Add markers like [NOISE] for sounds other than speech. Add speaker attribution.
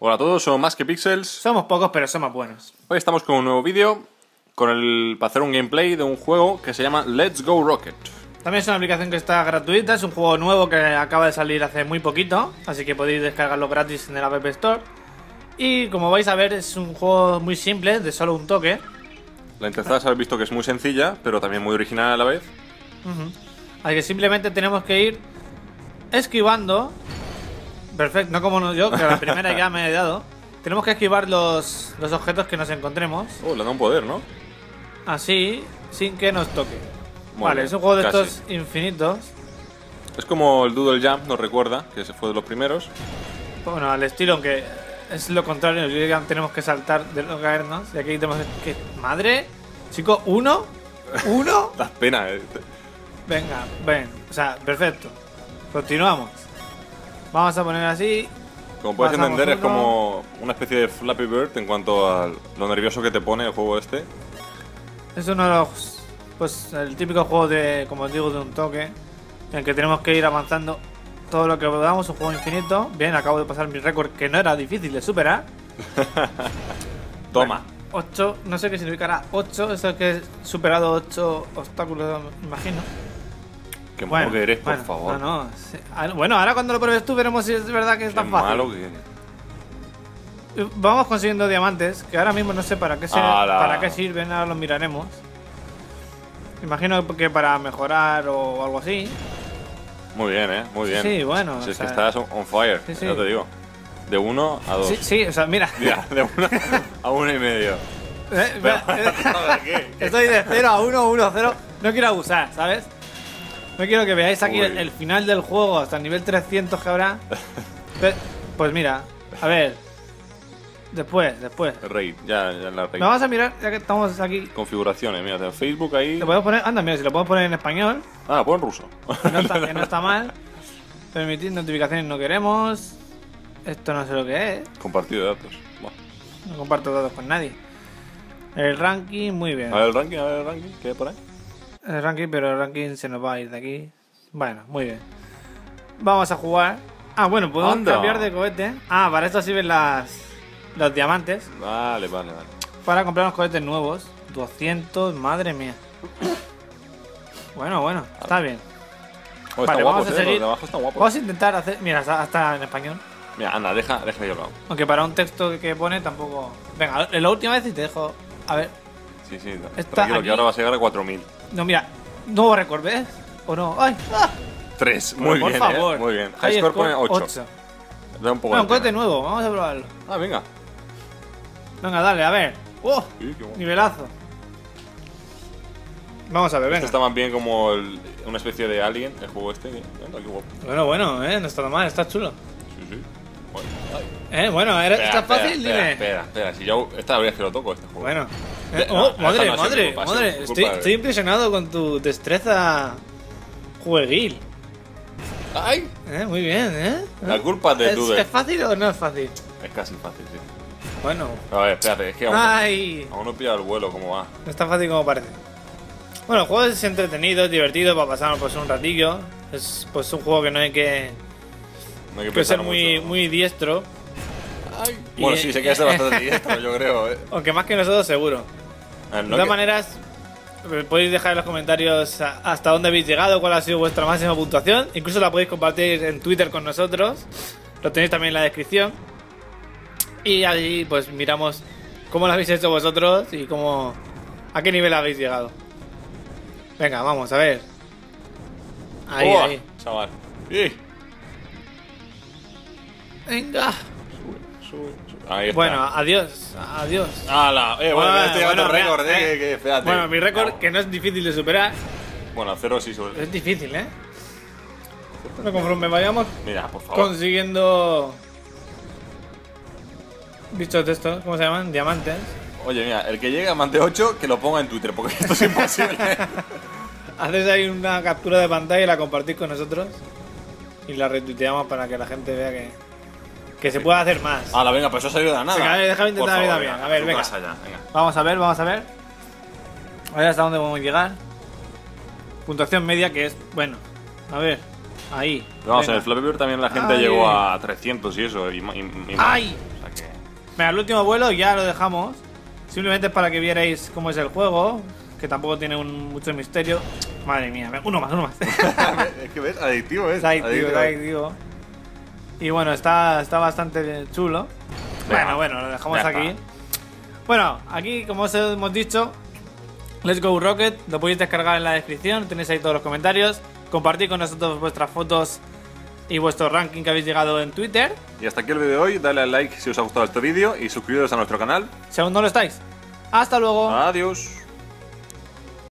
Speaker 1: Hola a todos, somos Más que Pixels.
Speaker 2: Somos pocos, pero somos buenos.
Speaker 1: Hoy estamos con un nuevo vídeo con el, para hacer un gameplay de un juego que se llama Let's Go Rocket.
Speaker 2: También es una aplicación que está gratuita, es un juego nuevo que acaba de salir hace muy poquito, así que podéis descargarlo gratis en el App Store. Y como vais a ver, es un juego muy simple, de solo un toque.
Speaker 1: La interfaz habéis visto que es muy sencilla, pero también muy original a la vez.
Speaker 2: Ujú. Así que simplemente tenemos que ir esquivando. Perfecto, no como yo, que la primera ya me he dado. Tenemos que esquivar los, los objetos que nos encontremos.
Speaker 1: Oh, le da un poder, ¿no?
Speaker 2: Así, sin que nos toque.
Speaker 1: Muy
Speaker 2: vale,
Speaker 1: bien,
Speaker 2: es un juego de
Speaker 1: casi.
Speaker 2: estos infinitos.
Speaker 1: Es como el Doodle Jump, nos recuerda, que se fue de los primeros.
Speaker 2: Bueno, al estilo, aunque es lo contrario, tenemos que saltar de no caernos. Y aquí tenemos que. ¡Madre! Chico, ¿uno? ¿Uno? [LAUGHS]
Speaker 1: Das pena, eh.
Speaker 2: Venga, ven. O sea, perfecto. Continuamos. Vamos a poner así.
Speaker 1: Como puedes
Speaker 2: Pasamos
Speaker 1: entender, es como una especie de Flappy Bird en cuanto a lo nervioso que te pone el juego este.
Speaker 2: Es uno de los. Pues el típico juego de, como os digo, de un toque. En el que tenemos que ir avanzando todo lo que podamos. Un juego infinito. Bien, acabo de pasar mi récord que no era difícil de superar. [LAUGHS]
Speaker 1: Toma.
Speaker 2: 8, no sé qué significará 8. Eso es que he superado 8 obstáculos, me imagino.
Speaker 1: Qué malo que eres, por
Speaker 2: bueno,
Speaker 1: favor.
Speaker 2: No, no. sí. Bueno, ahora cuando lo pruebes tú veremos si es verdad que es
Speaker 1: Qué
Speaker 2: tan fácil.
Speaker 1: malo que eres.
Speaker 2: Vamos consiguiendo diamantes, que ahora mismo no sé para qué, se- para qué sirven, ahora los miraremos. Imagino que para mejorar o algo así.
Speaker 1: Muy bien, eh. Muy bien.
Speaker 2: Sí, bueno,
Speaker 1: Si es que estás on fire,
Speaker 2: Sí, sí.
Speaker 1: ya te digo. De uno a dos.
Speaker 2: Sí, sí, o sea, mira.
Speaker 1: Ya, de uno [LAUGHS] a uno y medio.
Speaker 2: Eh, mira, eh. [LAUGHS] Estoy de 0 a 1, 1 a 0. No quiero abusar, ¿sabes? No quiero que veáis aquí el, el final del juego hasta el nivel 300 que habrá. [LAUGHS] Pues mira, a ver. Después, después.
Speaker 1: Rey, ya, ya la rey.
Speaker 2: Vamos a mirar, ya que estamos aquí.
Speaker 1: Configuraciones, mira, en Facebook ahí.
Speaker 2: Le podemos poner, anda, mira, si lo podemos poner en español,
Speaker 1: Ah, pon ruso.
Speaker 2: que no está, que no está [LAUGHS] mal. Permitir notificaciones no queremos. Esto no sé lo que es.
Speaker 1: Compartido de datos.
Speaker 2: No comparto datos con nadie. El ranking, muy bien.
Speaker 1: A ver el ranking, a ver el ranking, ¿qué hay por ahí?
Speaker 2: El ranking, pero el ranking se nos va a ir de aquí. Bueno, muy bien. Vamos a jugar. Ah, bueno, podemos
Speaker 1: Anda.
Speaker 2: cambiar de cohete. Ah, para esto sirven las los diamantes.
Speaker 1: Vale, vale, vale.
Speaker 2: Para comprar unos cohetes nuevos. 200, madre mía. Bueno, bueno, está bien.
Speaker 1: Oh,
Speaker 2: Vale,
Speaker 1: está
Speaker 2: vamos
Speaker 1: guapo,
Speaker 2: a
Speaker 1: eh,
Speaker 2: seguir.
Speaker 1: los de abajo están guapos.
Speaker 2: Vamos a intentar hacer. Mira, hasta, hasta en español.
Speaker 1: Mira, anda, deja, deja yo lo hago.
Speaker 2: Aunque para un texto que pone tampoco. Venga, la última vez y te dejo. A ver.
Speaker 1: Sí, sí,
Speaker 2: Está
Speaker 1: tranquilo,
Speaker 2: aquí.
Speaker 1: que ahora vas a llegar a 4000.
Speaker 2: No, mira. Nuevo récord, ¿ves? ¿O no? ¡Ay! ¡Ah!
Speaker 1: 3,
Speaker 2: Pero
Speaker 1: muy
Speaker 2: por
Speaker 1: bien,
Speaker 2: favor.
Speaker 1: eh, muy bien.
Speaker 2: High
Speaker 1: High score pone
Speaker 2: score,
Speaker 1: 8.
Speaker 2: ocho.
Speaker 1: Da un poco
Speaker 2: un
Speaker 1: de
Speaker 2: nuevo, vamos a probarlo.
Speaker 1: Ah, venga.
Speaker 2: Venga, dale, a ver. ¡Oh!
Speaker 1: Sí.
Speaker 2: Nivelazo. Vamos a ver,
Speaker 1: Este
Speaker 2: venga.
Speaker 1: está más bien como el- una especie de alien, el juego este. Venga, qué guapo.
Speaker 2: Bueno, bueno, eh, no está mal, está chulo.
Speaker 1: Sí, sí. Bueno,
Speaker 2: Eh, bueno, era-
Speaker 1: Espera,
Speaker 2: está fácil,
Speaker 1: espera,
Speaker 2: dime.
Speaker 1: Espera, espera, si yo. Esta vez que lo toco, este juego.
Speaker 2: Bueno. Eh, oh, madre,
Speaker 1: no
Speaker 2: madre,
Speaker 1: culpa,
Speaker 2: madre. Estoy, impresionado con tu destreza jueguil.
Speaker 1: ¡Ay!
Speaker 2: Eh, muy bien, ¿eh?
Speaker 1: La culpa es de
Speaker 2: ¿Es,
Speaker 1: Dude.
Speaker 2: ¿Es fácil o no es fácil?
Speaker 1: Es casi fácil, sí.
Speaker 2: Bueno.
Speaker 1: A ver, espérate, es que aún,
Speaker 2: Ay,
Speaker 1: aún no pilla el vuelo, ¿cómo va?
Speaker 2: no es tan fácil como parece. Bueno, el juego es entretenido, es divertido para pasar pues, un ratillo. Es pues un juego que no hay que,
Speaker 1: No hay que
Speaker 2: que ser muy,
Speaker 1: mucho.
Speaker 2: muy diestro.
Speaker 1: Bueno,
Speaker 2: Y-
Speaker 1: sí, se queda ser bastante diestro, yo creo, ¿eh? [LAUGHS]
Speaker 2: Aunque más que nosotros, seguro.
Speaker 1: A ver,
Speaker 2: De todas
Speaker 1: que-
Speaker 2: maneras, eh, podéis dejar en los comentarios hasta dónde habéis llegado, cuál ha sido vuestra máxima puntuación. Incluso la podéis compartir en Twitter con nosotros. Lo tenéis también en la descripción. Y allí pues miramos cómo lo habéis hecho vosotros y cómo a qué nivel habéis llegado. Venga, vamos a ver. Ahí,
Speaker 1: ¡Uah!
Speaker 2: ahí.
Speaker 1: Chaval. ¡Ih!
Speaker 2: Venga.
Speaker 1: Sube, sube, sube. Ahí está.
Speaker 2: Bueno, adiós. Adiós.
Speaker 1: Eh, bueno,
Speaker 2: Bueno,
Speaker 1: estoy llevando
Speaker 2: bueno,
Speaker 1: récord,
Speaker 2: mira,
Speaker 1: eh,
Speaker 2: eh.
Speaker 1: que, espérate.
Speaker 2: Bueno, mi récord,
Speaker 1: No.
Speaker 2: que no es difícil de superar,
Speaker 1: Bueno, cero sí sobre.
Speaker 2: es difícil, ¿eh? Pero conforme vayamos
Speaker 1: Mira, por favor.
Speaker 2: consiguiendo bichos de estos, ¿cómo se llaman? Diamantes.
Speaker 1: Oye, mira, el que llegue a de 8, que lo ponga en Twitter, porque [LAUGHS] esto es imposible. [LAUGHS]
Speaker 2: Haces ahí una captura de pantalla y la compartís con nosotros. Y la retuiteamos para que la gente vea que, que se puede hacer más.
Speaker 1: Hala, venga, pues eso ha salido de la nada.
Speaker 2: Venga, a ver, déjame
Speaker 1: Por
Speaker 2: intentar a mí
Speaker 1: favor,
Speaker 2: también. A ver, venga.
Speaker 1: venga.
Speaker 2: Vamos a ver, vamos a ver. A ver hasta dónde podemos llegar. Puntuación media que es, bueno, a ver, ahí.
Speaker 1: Pero vamos, en
Speaker 2: venga.
Speaker 1: el Flappy Bird también la gente
Speaker 2: Ay.
Speaker 1: llegó a 300 y eso. Y, ma- y- y más.
Speaker 2: ¡Ay!
Speaker 1: O sea que...
Speaker 2: Venga, el último vuelo ya lo dejamos. Simplemente para que vierais cómo es el juego, que tampoco tiene un- mucho misterio. Madre mía, venga, uno más, uno más. [LAUGHS]
Speaker 1: es que ves, adictivo es.
Speaker 2: Está adictivo, está adictivo. Y bueno, está, está bastante chulo. Bueno, bueno, lo dejamos aquí. Bueno, aquí, como os hemos dicho, Let's Go Rocket, lo podéis descargar en la descripción, tenéis ahí todos los comentarios. Compartid con nosotros vuestras fotos y vuestro ranking que habéis llegado en Twitter.
Speaker 1: Y hasta aquí el vídeo de hoy. Dale al like si os ha gustado este vídeo y suscribiros a nuestro canal.
Speaker 2: Si aún no lo estáis. Hasta luego.
Speaker 1: Adiós.